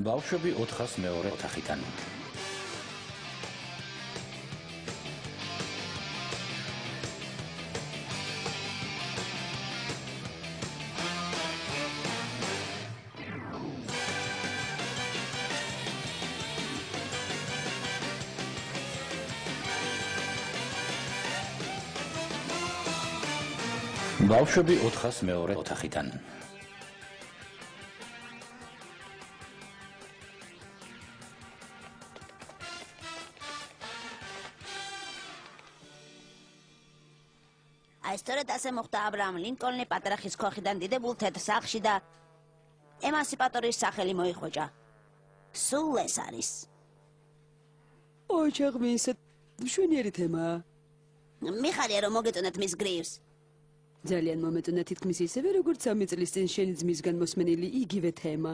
ბავშვები 402 ოთახიდან. ბავშვები 402 ოთახიდან. აი სწორედ ასე მოხდა ა ブラ ამ ლინკოლნი პატარა ხის ქოხიდან დიდებულ თეთრ სახლში და ემანსიპატორის სახელი მოიხვეჭა. სულ ეს არის. ოჩაღმი ისე შვენიერი თემაა. მიხარია რომ მოგეწონათ მის გრიევს. ძალიან მომეწონა თითქმის ისევე როგორც სამი წლის წინ შენი ძმისგან მოსმენილი იგივე თემა.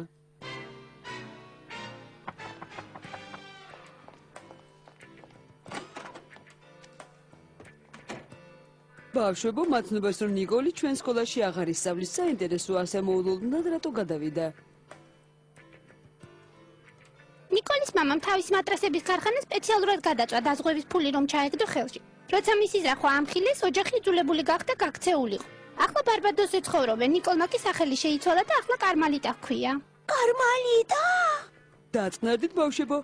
ბავშვებო, მაცნობას რომ ნიკოლი ჩვენ სკოლაში აღარ ისწავლის, საინტერესო ასე მოულოდნელად რატო გადავიდა? ნიკოლის მამამ თავის მატრასების ქარხანა სპეციალურად გადაწვა დაზღვევის ფული რომ ჩაეგდო ხელში. როცა მისი ზახვა ამხილეს, ოჯახი იძულებული გახდა გაქცეულიყო. ახლა ბარბადოსზე ცხოვრობენ, ნიკოლმა კი სახელი შეიცვალა და ახლა კარმალიტა ჰქვია. კარმალიტა? დაწნარდით ბავშვებო.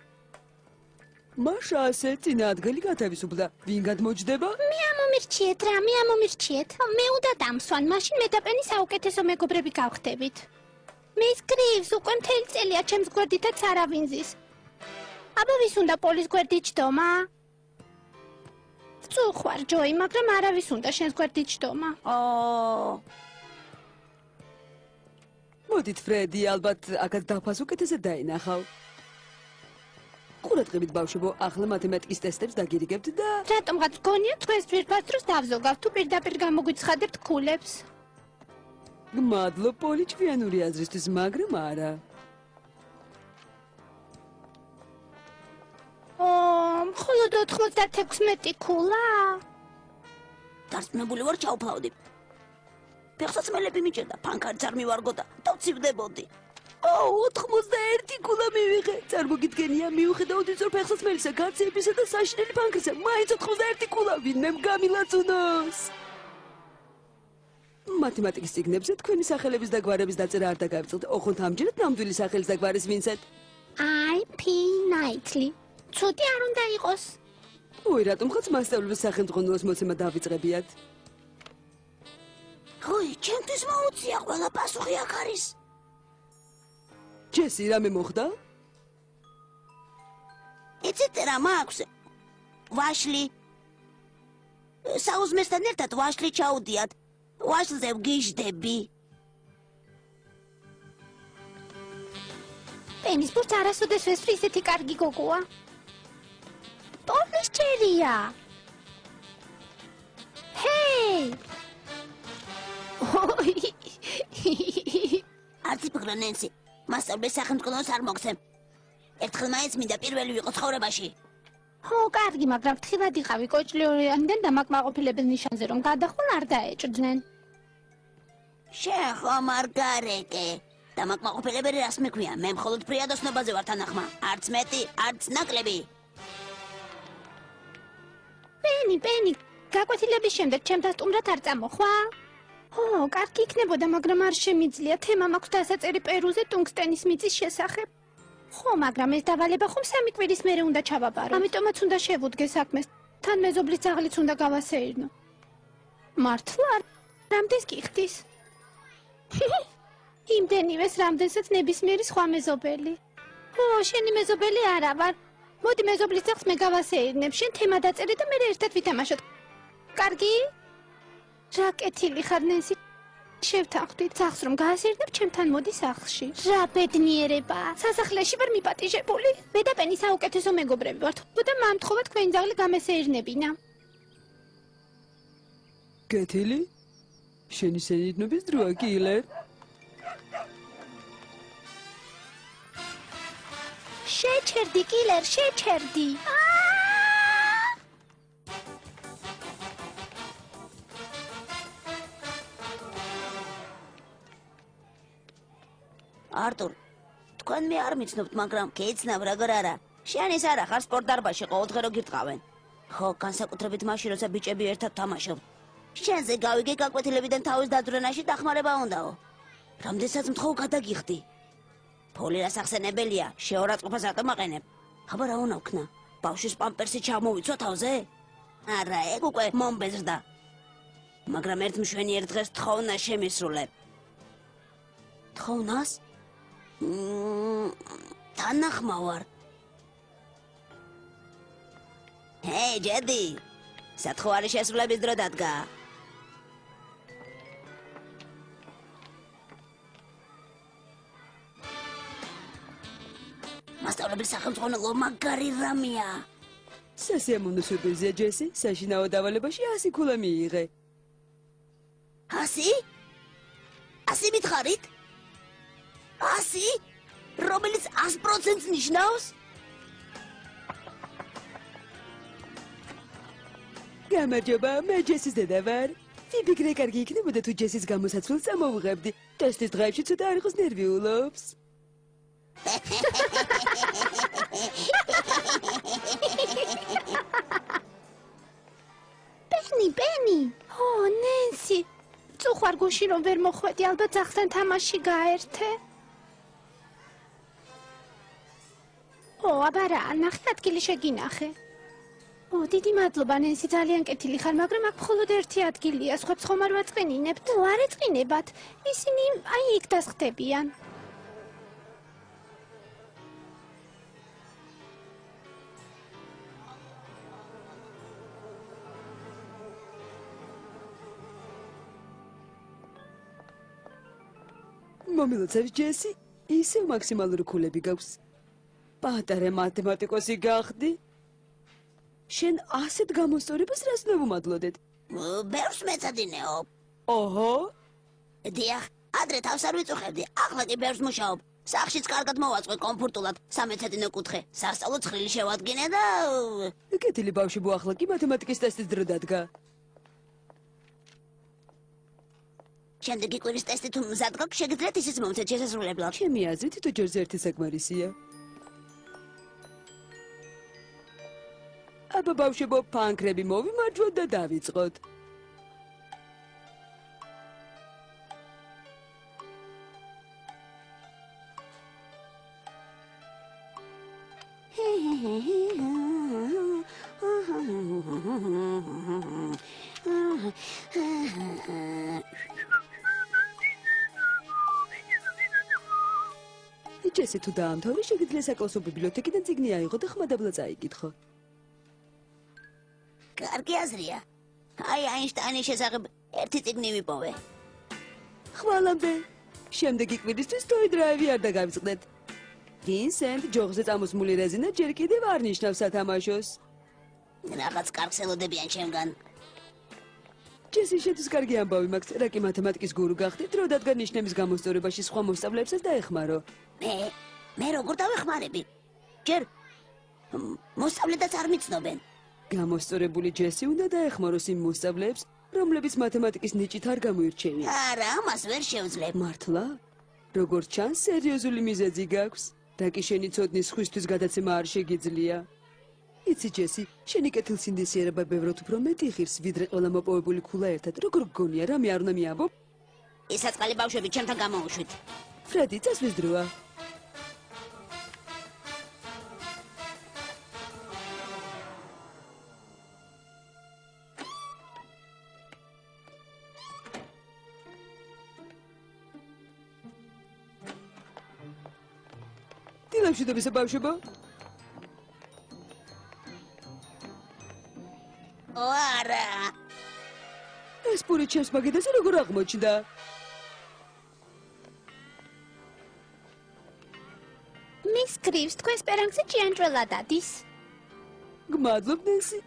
მაშა ასე წინაადგელი გათავისუფლდა. ვინ გადმოჯდება? მე ამომირჩიეთ რა, მე ამომირჩიეთ. მე უნდა დამსვან, მაშინ მე და პენი საუკეთესო მეგობრები გავხდებით. მის გრიევს უკვე მთელი წელია ჩემს გვერდითაც არავინზის. აბა ვის უნდა პოლის გვერდი ჯდომა? წუხვარ ჯოი, მაგრამ არავის უნდა შენს გვერდით ჯდომა. ო მოდით ფრედი, ალბათ აქაც დაფას უკეთესად დაინახავ. ყურადღებით ბავშვებო, ახლა მათემატიკის ტესტებს დაგირიგებთ და რატომღაც გონია თქვენს ძვირფას დროს დავზოგავ თუ პირდაპირ გამოგვიცხადებთ ქულებს? გმადლობ პოლი ჭვიანური აზრისთვის, მაგრამ არა. ო, მხოლოდ 96 ქულა? დასწნებული ვარ ჩავფავდი. ფეხსაცმელები მიჭერდა, ფანქარიც არ მივარგო და დავცივდებოდი. ო, 81 ქულა მივიღე. წარმოგიდგენია, მიუხედავად ის რომ ფეხსაცმელისა, გაცეებისა და საშინელი ფანქრისა, მაინც 81 ქულა ვინმე გამილაწუნოს. მათემატიკის ციგნებზე თქვენი სახელების და გვარების დაწერა არ დაგავიწყდეთ. ოხონთ ამჯერად ნამდვილი სახელის და გვარის ვინცეთ? IP Knightley. ცოტი არ უნდა იყოს. ოი, რატომ ხაც მასწავლებლების სახელმძღვანელოს მოცემა დავიწყებიათ? ხოი, ჩემთვის მოუწია ყველა პასუხი აქ არის. ჯესი, რამე მოხდა? იცით რა მაქვს? ვაშლი. საუზმესთან ერთად ვაშლი ჩაუდიათ. ვაშლზე ვგიჟდები. პენის ბურთს არასოდეს ვესვრი ისეთი კარგი გოგოა. პოლის ჭერია. ჰეი! არც ფიქრა ნენსი. მასწავლებლის სახელმწიფოს არ მოგცემ. ერთხელ მაინც მინდა პირველი ვიყო ცხოვრებაში. ხო, კარგი, მაგრამ თხილად იყავი კოჭლიორიანიდან და მაკმაყოფილებელ ნიშანზე რომ გადახულ არ დაეჭდნენ. არ გარეკე. და მაკმაყოფილებელი რას მექვია? მე მხოლოდ პრიადოსნობაზე ვარ თანახმა. არც მეტი, არც ნაკლები. პენი, პენი, გაკვეთილების შემდეგ ჩემთან სტუმრად არ წამოხვა? ო, კარგი იქნებოდა, მაგრამ არ შემიძლია. თემა მაქვს დასაწერი პერუზე ტუნგსტენის მიწის შესახებ. ხო, მაგრამ ეს დავალება ხომ სამი კვირის მერე უნდა ჩავაბარო. ამიტომაც უნდა შევუდგე საქმეს. თან მეზობლის ძაღლიც უნდა გავასეირნო. მართლა? რამდენს კი ხდის? იმდენივეს რამდენსაც ნებისმიერი სხვა მეზობელი. ო, შენი მეზობელი არა ვარ. მოდი მეზობლის ძაღლს მე გავასეირნებ. შენ თემა დაწერე და მე ერთად ვითამაშოთ. კარგი? რა კეთილი ხარ ნენსი? შევთანხმდით ძაღლს რომ გაასეირნებ ჩემთან მოდი სახლში. რა ბედნიერება. სასახლეში ვარ მიპატიჟებული. მე და პენი საუკეთესო მეგობრები ვართ. და მამთხოვა თქვენი ძაღლი გამესეირნებინა. კეთილი? შენი სენიდნობის დროა კილე? შეჩერდი კილერ, შეჩერდი. არტურ, თქვენ მე არ მიცნობთ, მაგრამ გეცნობ როგორ არა. შენ ის არა ხარ სპორტ დარბაზში ყოველდღე რო გირტყავენ. ხო, განსაკუთრებით მაშინ, როცა ბიჭები ერთად თამაშობთ. შენზე გავიგე გაკვეთილებიდან თავის დაძვრენაში დახმარება უნდაო. რამდენსაც მთხოვ გადაგიხდი. ფოლი რასახსენებელია, შეურაცხყოფას რატომ აყენებ? აბა რა უნდა ვქნა? ბავშვის პამპერსი ჩამოვიცვა თავზე? არა, ეგ უკვე მომბეზრდა. მაგრამ ერთ მშვენიერ დღეს თხოვნა შემისრულებ. თოვნას? თანახმა ვარ. ჰეი, ჯედი. სათხოვარი შესრულების დრო დადგა. მასწავლებლის სახელმწიფო მაგარი რამეა. სასიამოვნო სიურპრიზია ჯესი, საშინაო დავალებაში 100 ქულა მიიღე. 100? 100 მითხარით? ასი? რომელიც 100%-ს ნიშნავს? გამარჯობა, მე ჯესის დედა ვარ. ვიფიქრე კარგი იქნებოდა თუ ჯესის გამოსაცვლელს ამოვღებდი. ტესტის დღეებში ცოტა არ იყოს ნერვიულობს. პენი, პენი. ო, ნენსი. წუხვარ გუში რომ ვერ მოხვედი, ალბათ ახსენ თამაში გაერთე. ო, აბა რა, ნახე ადგილი შეგინახე. ო, დიდი მადლობა, ნენსი, ძალიან კეთილი ხარ, მაგრამ აქ მხოლოდ ერთი ადგილია, სხვებს ხომ არ ვაწყენინებთ? ო, არ ეწყინებათ. ისინი აი იქ დასხდებიან. მომილოცებს ჯესი, ისე მაქსიმალური ქულები გაქვს. პატარა მათემატიკოსი გახდი. შენ ასეთ გამოსწორებას რას ნევუმადლოდეთ? ბერს მეცადინეო. ოჰო, დიახ, ადრე თავს არ ვიწუხებდი, ახლა კი ბერს მუშაობ. სახშიც კარგად მოვაწყვე კომფორტულად, სამეცადინო კუთხე. სასწავლო ცხრილი შევადგინე და კეთილი ბავშვი ბო ახლა კი მათემატიკის ტესტის დრო დადგა. შემდეგი კვირის ტესტი თუ მზად გაქვს, შეგიძლიათ ისიც მომცეთ შესასრულებლად. ჩემი აზრით თუ ჯერზე ერთი საკმარისია. აბა ბავშვებო, ფანქრები მოვიმარჯვოთ და დავიწყოთ. ჯესი თუ დაამთავრე, შეგიძლია საკლასო ბიბლიოთეკიდან წიგნი აიღო და ხმადაბლა წაიკითხო. აზრია. აი აინშტაინის შესახებ ერთი წიგნი ვიპოვე. ხვალამდე. შემდეგი კვირისთვის თოი დრაივი არ დაგავიწყდეთ. ვინსენტ ჯოღზე წამოსმული რეზინა ჯერ კიდევ არ ნიშნავს სათამაშოს. რაღაც კარგს ელოდებიან ჩემგან. ჯესი შეთვის კარგი ამბავი მაქვს, რა კი მათემატიკის გურუ გახდი, დრო დადგა ნიშნების გამოსწორებაში სხვა მოსწავლეებსაც დაეხმარო. მე მე როგორ დავეხმარები? ჯერ მოსწავლედაც არ მიცნობენ. გამოსწორებული ჯესი უნდა დაეხმაროს იმ მოსწავლეებს, რომლებიც მათემატიკის ნიჭით არ გამოირჩევიან. არა, ამას ვერ შევძლებ. მართლა? როგორც ჩანს, სერიოზული მიზეზი გაქვს. და კი შენი ცოდნის ხვისთვის გადაცემა არ შეგიძლია. იცი ჯესი, შენი კეთილსინდისიერება ბევრად უფრო მეტი ღირს, ვიდრე ყველა მოპოვებული ქულა ერთად. როგორ გგონია, რამე არ უნდა მიამბო? ისაწყალი ბავშვები ჩემთან გამოუშვით. ფრედი, წასვლის დროა. დილამშვიდობისა ბავშვებო. ო არა. ეს პური ჩემს მაგიდაზე როგორ აღმოჩნდა? მის კრივს თქვენ სპერანგზე ჭიანჭველა დადის. გმადლობ ნენსი.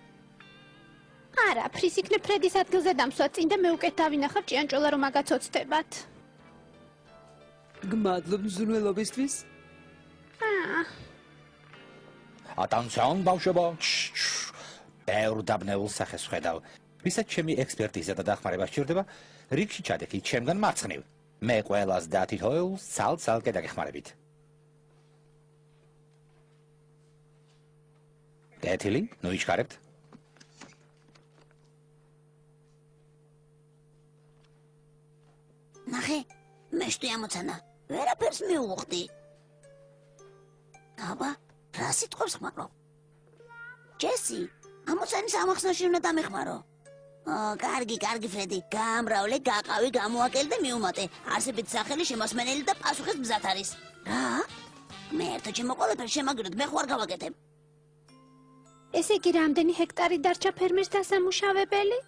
არა, ფრის იქნებ ფრედის ადგილზე დამსვა წინ და მე უკეთ დავინახავ ჭიანჭველა რომ აგაცოცდებათ. გმადლობ მზრუნველობისთვის. ატანსიონ ბავშვებო. ბევრ დაბნეულ სახეს ვხედავ ვისაც ჩემი ექსპერტიზა და დახმარება სჭირდება რიგში ჩადეხით ჩემგან მარცხნივ. მე ყველას და თითოეულს ცალ-ცალკე დაგეხმარებით. კეთილი ნუ იშკარებთ ნახე მე შტი ამოცანა. ვერაფერს მივუხდი აბა რა სიტყვებს ხმარო? ჯესი, ამოცანის ამახსნაში უნდა დამეხმარო. კარგი, კარგი ფრედი, გამრავლე, გაყავი, გამოაკელე და მიუმატე. არსებით სახელი შემოსმენელი და პასუხის მზად არის. რა? მე ერთო ჩემო ყველაფერს შემაგიროთ, მე ხوار გავაკეთებ. ესე იგი, რამდენი ჰექტარი დარჩა ფერმერს დასამუშავებელი?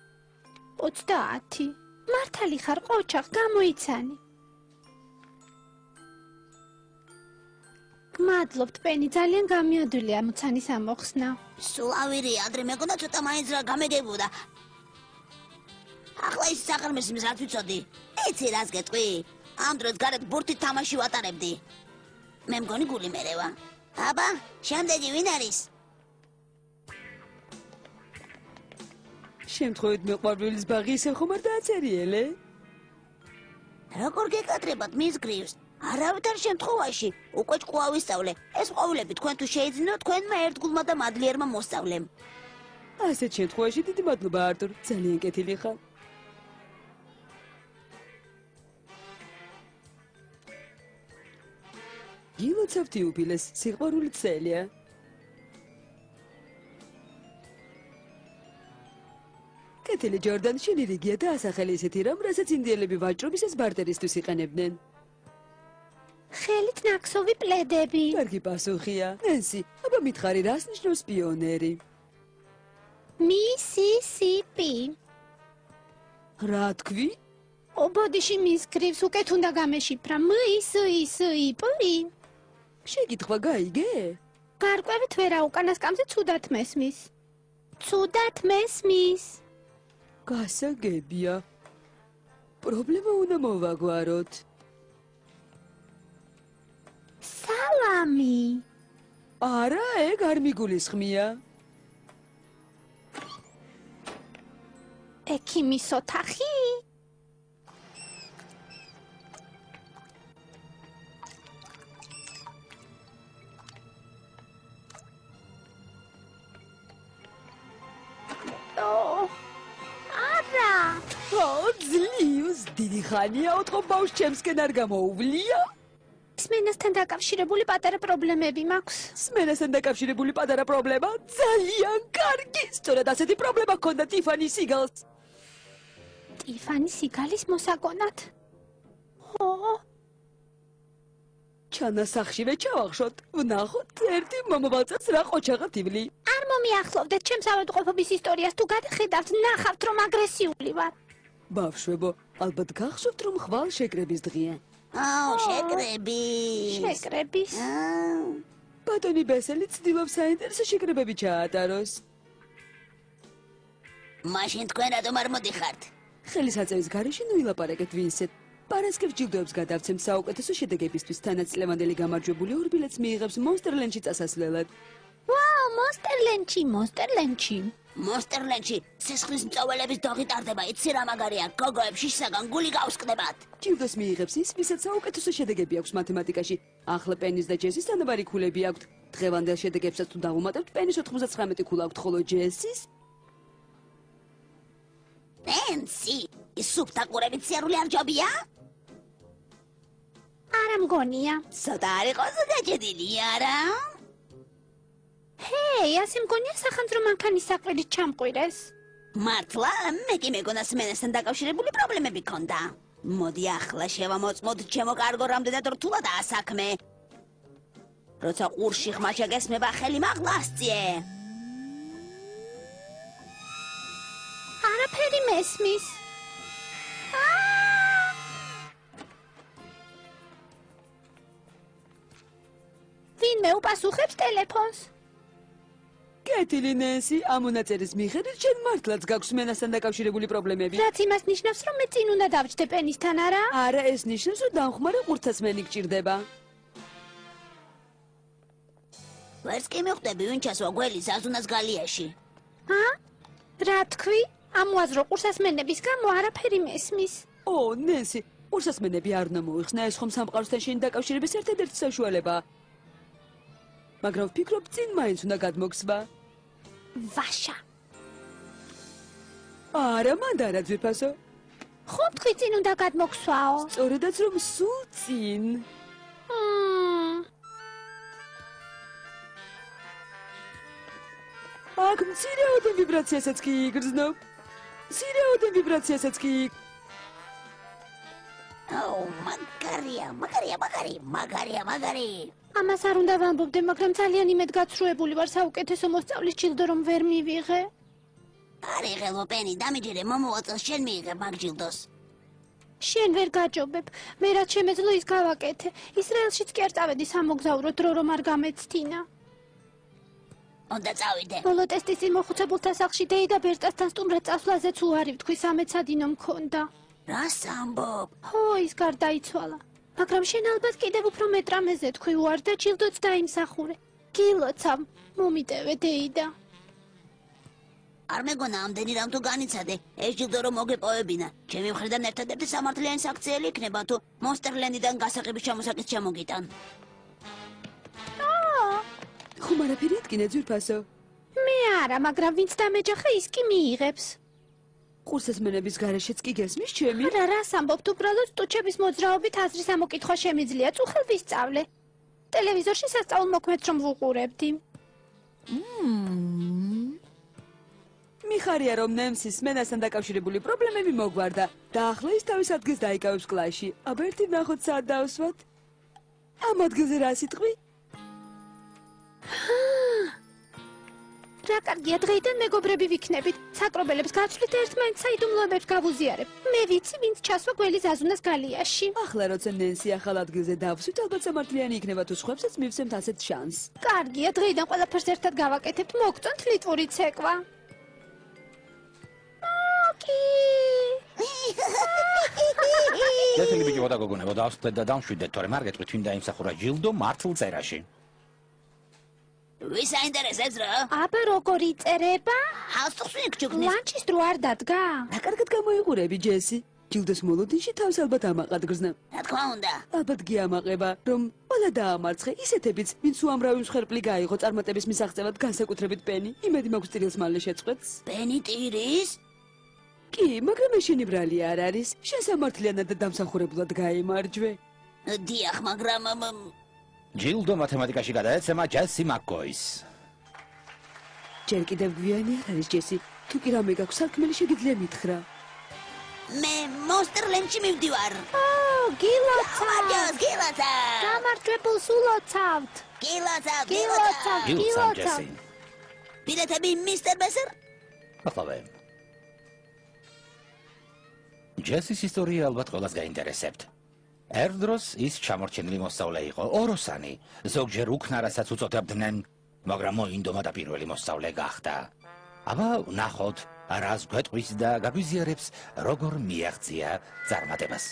30. მართალი ხარ, ყოჩა, გამოიცანი. გმადლობთ, პენი, ძალიან გამიოდული ამოცანის ამოხსნა. სულ ავირი, ადრე მეგონა ცოტა მაინც რა გამეგებოდა. ახლა ის სახელმის იმის რაც ვიცოდი. იცი რას გეტყვი? ამ დროს გარეთ ბურთი თამაში ვატარებდი. მე მგონი გული მერევა. აბა, შემდეგი ვინ არის? შემთხვევით მეყვარვილის ბაღი ისე ხომ არ დააცერიელე? როგორ გეკადრებათ მის გრივლს? არავითარ შემთხვევაში უკვე ჭკუა ვისწავლე. ეს ყვავილები თქვენ თუ შეიძინო თქვენმა ერთგულმა და მადლიერმა მოსწავლემ. ასეთ შემთხვევაში დიდი მადლობა არტურ, ძალიან კეთილი ხარ. გილოცავთ იუბილეს, სიყვარული წელია. კეთილი ჯორდან შინ რიგია და ასახელი ისეთი რამ, რასაც ინდიელები ვაჭრობისას ბარტერისთვის იყენებდნენ. ხელით ნაკსოვი პლედები. კარგი პასუხია. ნენსი, აბა მითხარი რას ნიშნავს პიონერი? მისისიპი. რა თქვი? ობოდიში მის გრიფს უკეთ უნდა გამეშიფრა. მისისიპი. შეკითხვა გაიგე? გარკვევით ვერა უკანასკამზე ცუდად მესმის. ცუდად მესმის. გასაგებია. პრობლემა უნდა მოვაგვაროთ. სალამი. არა, ეგ არ მიგულისხმია. ექიმის ოთახი? არა! ო, ძლივს დიდი ხანია ოთხო ბავშვ ჩემსკენ არ გამოუვლია. სმენასთან დაკავშირებული პატარა პრობლემები მაქვს. სმენასთან დაკავშირებული პატარა პრობლემა ძალიან კარგი. სწორედ ასეთი პრობლემა ჰქონდა ტიფანი სიგალს. ტიფანი სიგალის მოსაგონად. ო! ჩანასახშივე ჩავახშოთ. ვნახოთ ერთი მომავალწელს რა ყოჩაღა თივლი. არ მომიახლოვდეთ ჩემს ავადმყოფობის ისტორიას თუ გადახედავთ ნახავთ რომ აგრესიული ვარ. ბავშვებო, ალბათ გახსოვთ რომ ხვალ შეკრების დღეა. აუ, შეკრები. შეკრების. ბატონი ბესელი ცდილობს საინტერესო შეკრებები ჩაატაროს. მაშინ თქვენ რატომ არ მოდიხართ? ხელისაწევის გარეშე ნუ ილაპარაკეთ ვინსეთ. პარასკევს ჯილდოებს გადავცემ საუკეთესო შედეგებისთვის თანაცლევანდელი გამარჯვებული ორ ბილეთს მიიღებს მონსტერლენდში წასასვლელად. ვაუ, მონსტერლენჩი, მონსტერლენჩი. მონსტერლენდში სისხლის მწოველების დოღი ტარდება, იცი რა მაგარია, გოგოებში შეგან გული გავსკდებათ. ჯილდოს მიიღებს ის, ვისაც საუკეთესო შედეგები აქვს მათემატიკაში. ახლა პენის და ჯესის თანაბარი ქულები აქვთ. დღევანდელ შედეგებსაც თუ დავუმატებთ, პენის 99 ქულა აქვთ, ხოლო ჯესის პენსი, ის სუფთაკურებით სიარული არ ჯობია? არა მგონია. ცოტა არ იყოს გაჭედილი, არა? ჰეი, ასე მგონია სახანძრო მანქანის საყვირით ჩამყვირეს. მართლა, მე კი მეგონა სმენასთან დაკავშირებული პრობლემები ქონდა. მოდი ახლა შევამოწმოთ ჩემო კარგო რამდენად რთულადაა საქმე. როცა ყურში ხმა შეგესმება ხელი მაღლასწიე. არაფერი მესმის. აა! ვინმე უპასუხებს ტელეფონს? კეთილი ნენსი, ამ მონაწერის მიხედვით შენ მართლაც გაქვს მენასთან დაკავშირებული პრობლემები. რაც იმას ნიშნავს, რომ მე წინ უნდა დავჯდე პენისთან, არა? არა, ეს ნიშნავს, რომ დამხმარე ყურთასმენი გჭირდება. ვერც კი მიხვდები ვინ ჩასვა გველი ზაზუნას გალიაში. ა? რა თქვი? ამოაზრო ყურსასმენების გამო არაფერი მესმის. ო, ნენსი, ყურთასმენები არ უნდა მოიხსნა, ეს ხომ სამყაროსთან შენი დაკავშირების ერთადერთი საშუალებაა. მაგრამ ვფიქრობ, წინ მაინც უნდა გადმოგსვა. ვაშა. არა, მანდ არა ძვირფასო. ხომ თქვი წინ უნდა გადმოგსვაო? სწორედაც რომ სულ წინ. მმ, აქ მცირეოდენ ვიბრაციასაც კი იგრძნობ. მცირეოდენ ვიბრაციასაც კი იგ- აუ, მაგარია, მაგარია, მაგარი, მაგარია, მაგარი. ამას არ უნდა ვამბობდე, მაგრამ ძალიან იმედ გაცრუებული ვარ საუკეთესო მოსწავლის ჯილდო რომ ვერ მივიღე. არი ღელო პენი, დამიჯერე მომავალ წელს შენ მიიღებ მაგ ჯილდოს. შენ ვერ გაჯობებ. მე რაც შემეძლო ის გავაკეთე. ისრაელშიც კი არ წავედი სამოგზაურო დრო რომ არ გამეცთინა. უნდა წავიდე. ბოლო ტესტის წინ მოხუცებულთა სახლში დეი და ბერტასთან სტუმრად წასვლაზეც უარი ვთქვი სამეცადინო მქონდა. რას ამბობ? ხო, ის გარდაიცვალა. მაგრამ შენ ალბათ კიდევ უფრო მეტრამეზე თქვი უარ და ჯილდოც დაიმსახურე. გილოცავ, მომიტევე დეიდა. არ მეგონა ამდენი რამ თუ განიცადე. ეს ჯილდო რომ მოგეპოვებინა. ჩემი მხრიდან ერთადერთი სამართლიანი საქციელი იქნება თუ მონსტერლენდიდან გასაღების ჩამოსაკის ჩამოგიტან. აა, ხომ არაფერი ეთკინე ძვირფასო? მე არა, მაგრამ ვინც დამეჯახა ის კი მიიღებს. ყურსასმენების გარეშეც კი გესმის ჩემი? არა, რას ამბობთ, უბრალოდ სტუჩების მოძრაობით აზრის ამოკითხვა შემიძლია, წუხელ ვისწავლე. ტელევიზორში სასწაულ მოქმედს რომ ვუყურებდი. მიხარია რომ ნემსის მენასთან დაკავშირებული პრობლემები მოგვარდა და ახლა ის თავის ადგილს დაიკავებს კლასში. აბა ერთი ნახოთ სად დავსვათ? ამ ადგილზე რა სიტყვი? რა კარგია, დღეიდან მეგობრები ვიქნებით. საკრობელებს გაცვლით ერთმანეთს საიდუმლოებებს გავუზიარებ. მე ვიცი, ვინც ჩასვა გველი ზაზუნას გალიაში. ახლა როცა ნენსი ახალ ადგილზე დავსვით, ალბათ სამართლიანი იქნება თუ სხვებსაც მივცემთ ასეთ შანსს. კარგია, დღეიდან ყველაფერს ერთად გავაკეთებთ. მოგწონთ ლიტვური ცეკვა. ოკი. კეთილი ბიჭო და გოგონებო დავსწრეთ და დამშვიდეთ, თორემ არ გეტყვით ვინ დაიმსახურა ჯილდო მართლ წერაში. ვის აინტერესებს რა? აბა როგორი წერება? ჰალსტუხს ვიქჩუქნის. ლანჩის დრო არ დადგა? რა კარგად გამოიყურები, ჯესი? ჯილდოს მოლოდინში თავს ალბათ ამაყად გრძნა. რა თქმა უნდა. ალბათ გიამაყება, რომ ყველა დაამარცხე, ისეთებიც, ვინც უამრავი მსხვერპლი გაიღო წარმატების მისაღწევად განსაკუთრებით პენი. იმედი მაქვს წირილს მალე შეწყვეტს. პენი ტირის? კი, მაგრამ შენი ბრალი არ არის. შენ სამართლიანად და დამსახურებლად გაიმარჯვე. დიახ, მაგრამ ჯილდო მათემატიკაში გადაეცემა ჯესი მაკკოის. ჯერ კიდევ გვიანი არ არის ჯესი. თუ კი რამე გაქვს სარქმელი შეგიძლია მითხრა. მე მონსტერლენდში მივდივარ. ო, გილოცა. გამარჯოს, გილაცა. გამარჯვებულს ულოცავთ. გილაცა, გილოცა. გილაცა. გილსამ გილოცა. ჯესი. ბილეთები მისტერ ბესერ? ახლავე. ჯესის ისტორია ალბათ ყველას გაინტერესებთ. ერდროს ის ჩამორჩენილი მოსწავლე იყო, ოროსანი, ზოგჯერ უკნარასაც უწოდებდნენ, მაგრამ მოინდომა და პირველი მოსწავლე გახდა. აბა, ნახოთ, რას გვეტყვის და გაგვიზიარებს, როგორ მიაღწია წარმატებას.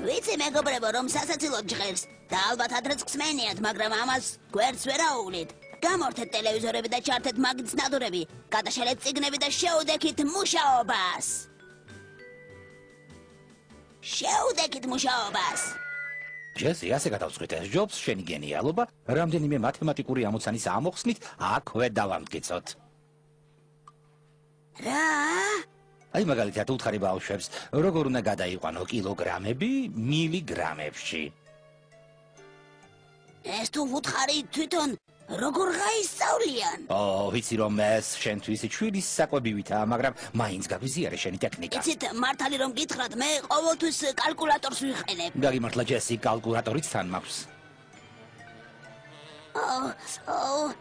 ვიცი მეგობრებო, რომ სასაცილოდ ჟღერს და ალბათ ადრეც ხსმენიათ, მაგრამ ამას გვერდს ვერ აუვლით. გამორთეთ ტელევიზორები და ჩართეთ მაგის ნადურები, გადაშალეთ წიგნები და შეუდექით მუშაობას. შეუდექით მუშაობას. ჯესი, ასე გადავწყვიტე, ჯობს შენი გენიალობა, რამდენიმე მათემატიკური ამოცანის ამოხსნით აქვე დავამტკიცოთ. რა? აი მაგალითად უთხარი ბავშვებს, როგორ უნდა გადაიყვანო კილოგრამები მილიგრამებში. ეს თუ ვუთხარი თვითონ როგორ გაისწავლიან? ო, ვიცი რომ ეს შენთვის ჩვიდის საკვებივითაა, მაგრამ მაინც გაგვიზიარე შენი ტექნიკა. იცით, მართალი რომ გითხრათ, მე ყოველთვის კალკულატორს ვიყენებ. გაგიმართლა ჯესი, კალკულატორიც თან მაქვს. ო, ო,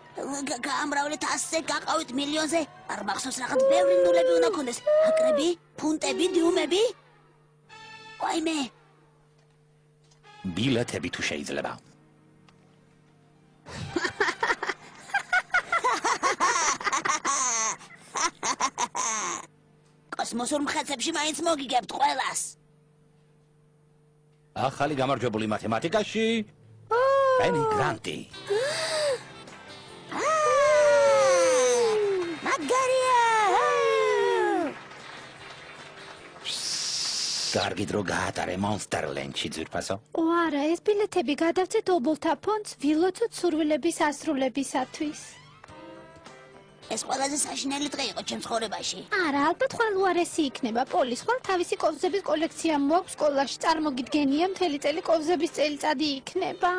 გ- გაამრავლეთ 100-ზე, გაყავით მილიონზე. არ მახსოვს რაღაც ბევრი ნულები უნდა კონდეს. აკრები, ფუნტები, დიუმები. ვაიმე, ბილეთები თუ შეიძლება. კოსმოსურ მხეცებში მაინც მოგიგებთ ყველას. ახალი გამარჯვებული მათემატიკაში პენი გრანტი. მაგარია! კარგი დრო გაატარე მონსტერლენდში ძვირფასო. ო არა, ეს ბილეთები გადავცეთ ობოლთა ფონდს ვილოცოთ სურვილების ასრულებისათვის. ეს ყველაზე საშინელი დღე იყო ჩემს ცხოვრებაში. არა, ალბათ ხვალ უარესი იქნება. პოლის ხვალ თავისი კოვზების კოლექცია მოაქვს სკოლაში. წარმოგიდგენია მთელი წელი კოვზების წელიწადი იქნება.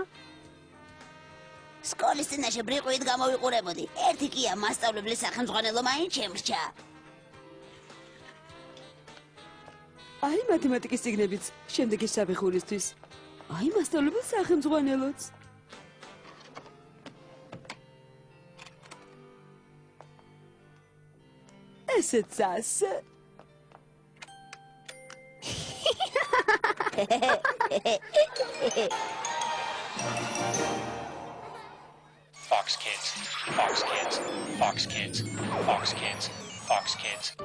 სკოლის წინაშე ბრიყვით გამოვიყურებოდი. ერთი კია მასწავლებლის სახელმძღვანელო მაინც შემრჩა. აი მათემატიკის ციგნებიც შემდეგი საფეხურისთვის. აი მასწავლებლის სახელმძღვანელოც. It's us. Fox Kids, Fox Kids, Fox Kids, Fox Kids, Fox Kids.